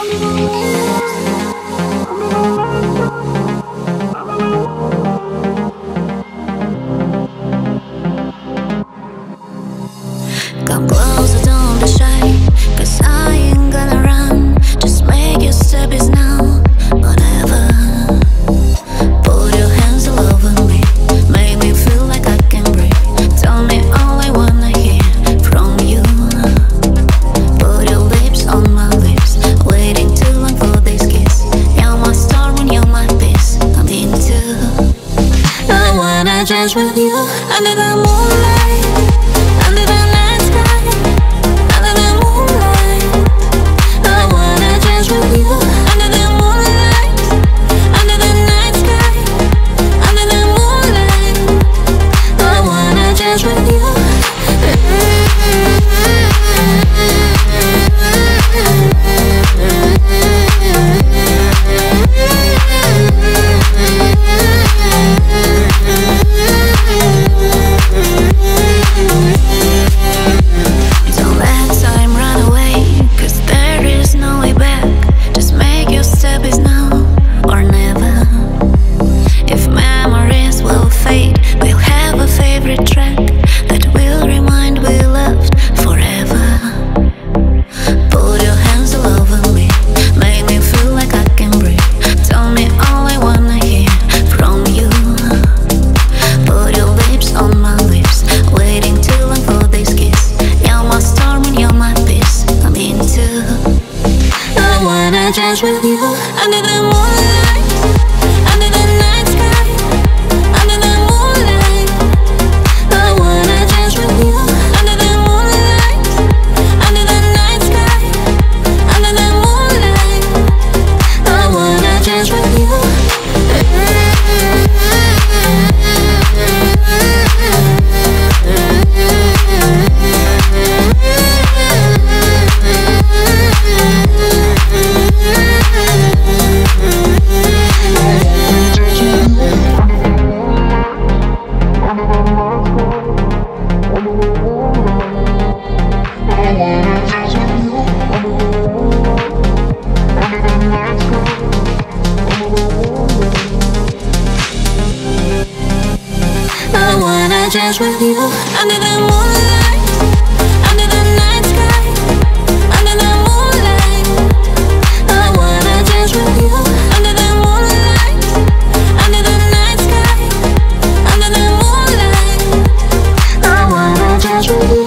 Come on. dance with you. Under the moon treasure. I need the crash with you under the moonlight, under the night sky, under the moonlight. I wanna dance with you under the moonlight, under the night sky, under the moonlight. I wanna dance with you.